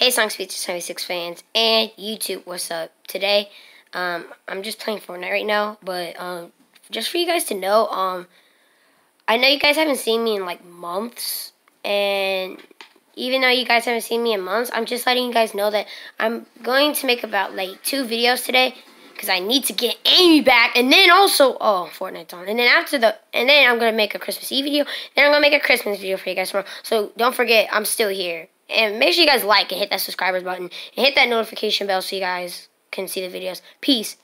Hey SonicSpeedsters 76 fans and YouTube, what's up? Today, um, I'm just playing Fortnite right now, but um, just for you guys to know, um, I know you guys haven't seen me in like months, and even though you guys haven't seen me in months, I'm just letting you guys know that I'm going to make about like two videos today because I need to get Amy back, and then also, oh, Fortnite's on, and then after the, and then I'm gonna make a Christmas Eve video, then I'm gonna make a Christmas video for you guys tomorrow. So don't forget, I'm still here. And make sure you guys like and hit that subscribers button and hit that notification bell so you guys can see the videos. Peace.